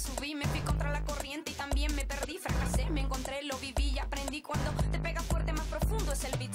subí, me fui contra la corriente y también me perdí, fracasé, me encontré, lo viví y aprendí cuando te pega fuerte más profundo es el beat.